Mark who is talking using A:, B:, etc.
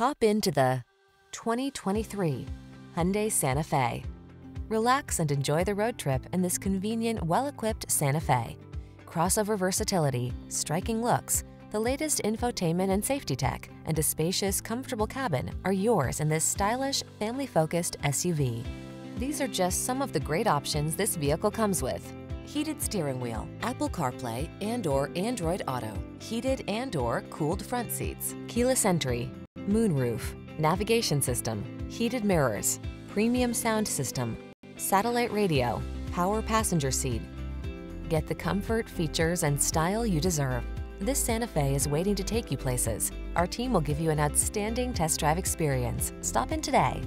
A: Hop into the 2023 Hyundai Santa Fe. Relax and enjoy the road trip in this convenient, well-equipped Santa Fe. Crossover versatility, striking looks, the latest infotainment and safety tech, and a spacious, comfortable cabin are yours in this stylish, family-focused SUV. These are just some of the great options this vehicle comes with. Heated steering wheel, Apple CarPlay and or Android Auto, heated and or cooled front seats, keyless entry, moonroof, navigation system, heated mirrors, premium sound system, satellite radio, power passenger seat. Get the comfort, features, and style you deserve. This Santa Fe is waiting to take you places. Our team will give you an outstanding test drive experience. Stop in today.